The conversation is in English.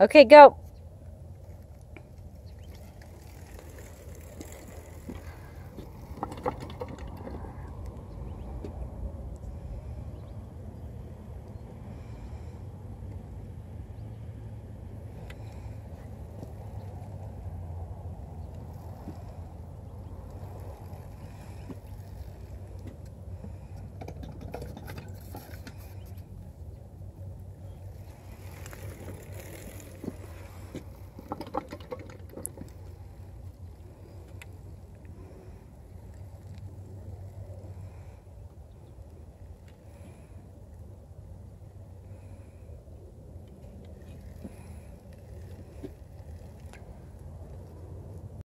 Okay, go.